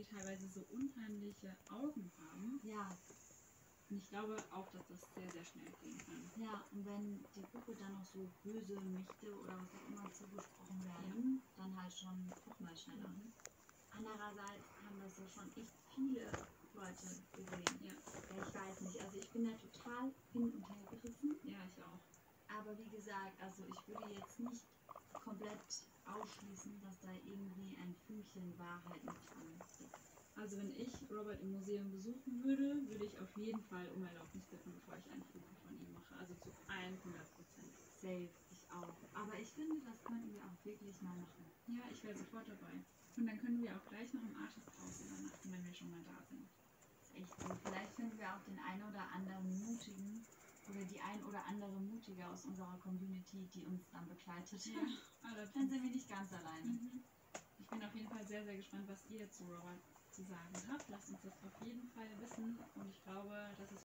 die teilweise so unheimliche Augen haben. Ja, Und ich glaube auch, dass das sehr, sehr schnell gehen kann. ja, und wenn die Puppe dann noch so böse Mächte oder was auch immer zugesprochen werden, dann halt schon noch mal schneller. Mhm. Andererseits haben das ja schon echt viele Leute gesehen. Ja, Ja, ich weiß nicht, also ich bin da total hin und her gerissen. ja, ich auch. Aber wie gesagt, also ich würde jetzt nicht komplett ausschließen, dass da irgendwie ein Fünkchen Wahrheit mit ist. Also wenn ich Robert im Museum besuchen würde, würde ich auf jeden Fall um Erlaubnis bitten, bevor ich ein Foto von ihm mache. Also zu 100 Prozent. Safe, ich auch. Aber ich finde, das könnten wir auch wirklich mal machen. Ja, ich wäre sofort dabei. Und dann können wir auch gleich noch im Artist House übernachten, wenn wir schon mal da sind. Das ist echt gut. Vielleicht finden wir auch den einen oder anderen mutigen oder die ein oder andere mutige aus unserer Community, die uns dann begleitet. Ja, Dann allerdings. sind wir nicht ganz alleine. Mhm. Ich bin auf jeden Fall sehr, sehr gespannt, was ihr zu Robert zu sagen habt. Lasst uns das auf jeden Fall wissen. Und ich glaube, dass es